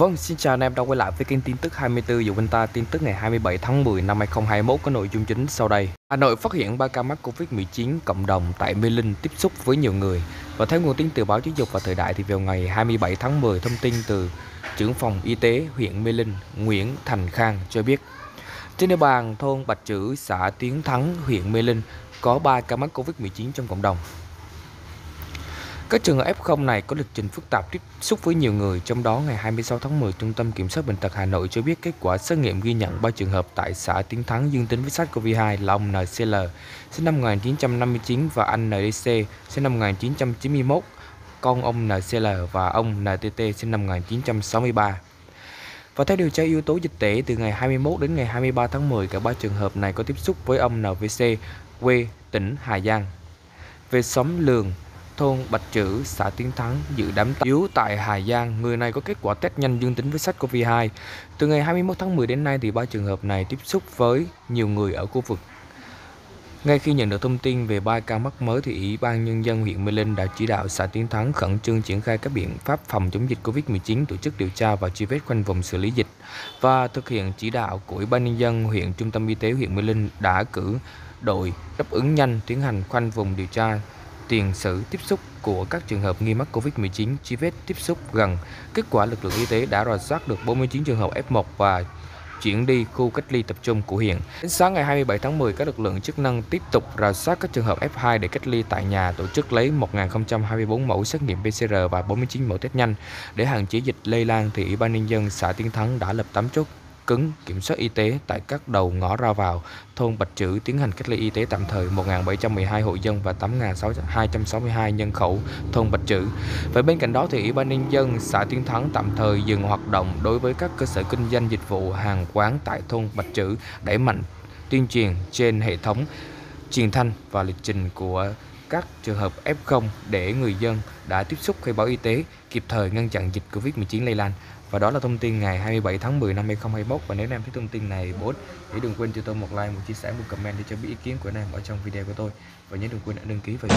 Vâng, xin chào anh em đã quay lại với kênh tin tức 24 Dụ Ta tin tức ngày 27 tháng 10 năm 2021 có nội dung chính sau đây. Hà Nội phát hiện 3 ca mắc Covid-19 cộng đồng tại Mê Linh tiếp xúc với nhiều người. Và theo nguồn tin từ báo Giáo dục và Thời đại thì vào ngày 27 tháng 10 thông tin từ trưởng phòng y tế huyện Mê Linh Nguyễn Thành Khang cho biết trên địa bàn thôn Bạch Chữ, xã Tiến Thắng, huyện Mê Linh có 3 ca mắc Covid-19 trong cộng đồng. Các trường hợp F0 này có lịch trình phức tạp tiếp xúc với nhiều người, trong đó ngày 26 tháng 10, Trung tâm Kiểm soát Bệnh tật Hà Nội cho biết kết quả xét nghiệm ghi nhận 3 trường hợp tại xã Tiến Thắng dương tính với SARS-CoV-2 là ông NCL, sinh năm 1959 và anh NDC, sinh năm 1991, con ông NCL và ông NTT, sinh năm 1963. Và theo điều tra yếu tố dịch tễ từ ngày 21 đến ngày 23 tháng 10, cả ba trường hợp này có tiếp xúc với ông NVC, quê tỉnh Hà Giang. Về xóm Lường, thôn Bạch Chữ, xã Tiến Thắng dự đám yếu tại Hà Giang. Người này có kết quả test nhanh dương tính với SARS-CoV-2. Từ ngày 21 tháng 10 đến nay thì ba trường hợp này tiếp xúc với nhiều người ở khu vực. Ngay khi nhận được thông tin về ba ca mắc mới thì Ủy ban Nhân dân huyện Mê Linh đã chỉ đạo xã Tiến Thắng khẩn trương triển khai các biện pháp phòng chống dịch Covid-19, tổ chức điều tra và truy vết khoanh vùng xử lý dịch và thực hiện chỉ đạo của Ủy ban Nhân dân huyện Trung tâm Y tế huyện Mê Linh đã cử đội đáp ứng nhanh tiến hành khoanh vùng điều tra tiền sử tiếp xúc của các trường hợp nghi mắc Covid-19 truy vết tiếp xúc gần. Kết quả lực lượng y tế đã rà soát được 49 trường hợp F1 và chuyển đi khu cách ly tập trung của huyện. Đến sáng ngày 27 tháng 10, các lực lượng chức năng tiếp tục rà soát các trường hợp F2 để cách ly tại nhà, tổ chức lấy 1.024 mẫu xét nghiệm PCR và 49 mẫu test nhanh. Để hạn chế dịch lây lan thì Ủy ban nhân dân xã Tiên Thắng đã lập 8 chốt cứng kiểm soát y tế tại các đầu ngõ ra vào thôn Bạch Chữ tiến hành cách ly y tế tạm thời 1.712 hộ dân và 8.262 nhân khẩu, thôn Bạch Chữ. Và bên cạnh đó thì Ủy ban nhân dân xã Tiến Thắng tạm thời dừng hoạt động đối với các cơ sở kinh doanh dịch vụ hàng quán tại thôn Bạch Chữ đẩy mạnh tuyên truyền trên hệ thống truyền thanh và lịch trình của các trường hợp F0 để người dân đã tiếp xúc khai báo y tế kịp thời ngăn chặn dịch Covid-19 lây lan. Và đó là thông tin ngày 27 tháng 10 năm 2021 và nếu anh em thấy thông tin này bổ ích thì đừng quên cho tôi một like, một chia sẻ, một comment để cho biết ý kiến của anh em ở trong video của tôi. Và nhớ đừng quên đăng ký và